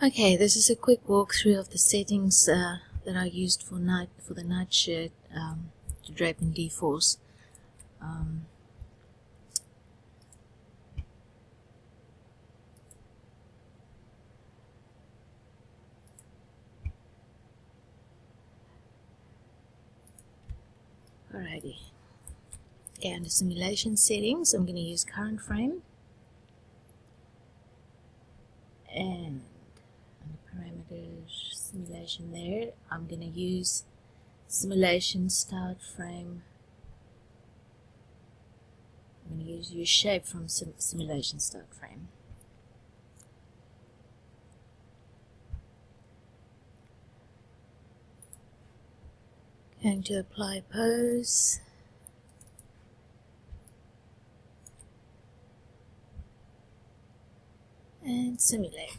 Okay, this is a quick walkthrough of the settings uh, that I used for night for the night shirt um, to drape in dForce. Um, alrighty. Okay, under simulation settings, I'm going to use current frame. And parameters simulation there, I'm going to use simulation start frame. I'm going to use use shape from sim simulation start frame. Going to apply pose. And simulate.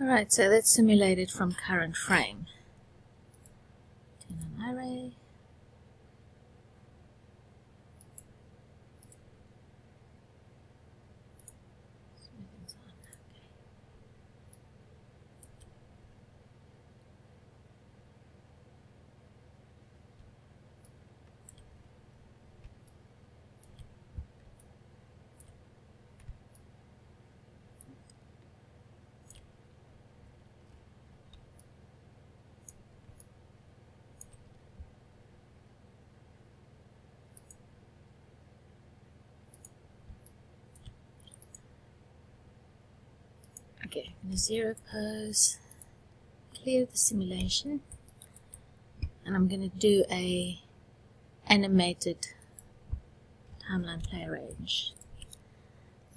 Alright, so that's simulated from current frame. Turn on Iray. Okay, I'm zero pose, clear the simulation, and I'm going to do a animated timeline play range.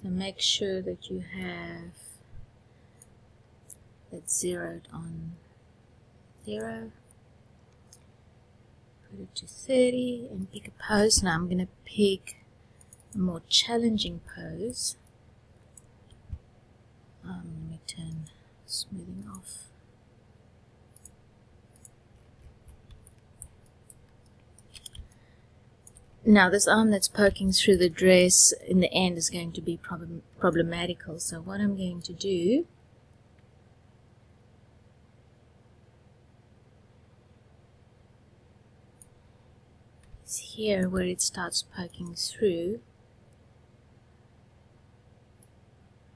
So make sure that you have that zeroed on zero. Put it to 30 and pick a pose. Now I'm going to pick a more challenging pose um, let me turn smoothing off. Now this arm that's poking through the dress in the end is going to be problem problematical. So what I'm going to do is here where it starts poking through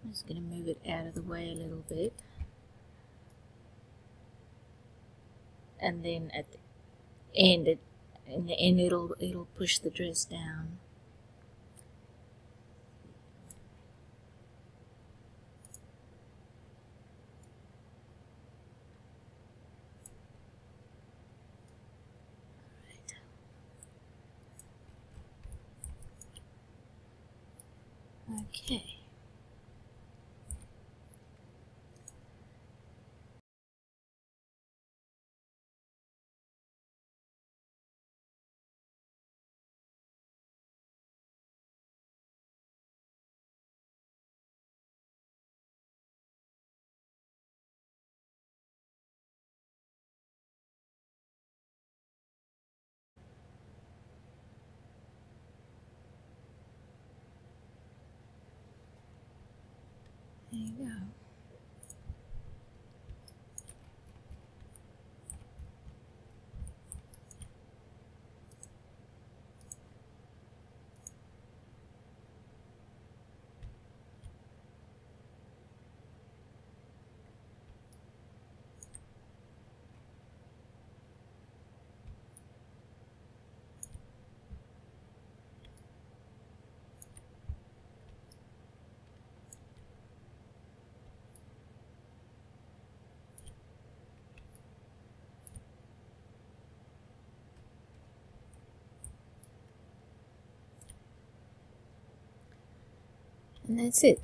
I'm just going to move it out of the way a little bit. And then at the end, it, in the end, it'll it'll push the dress down. Okay. There you go. And that's it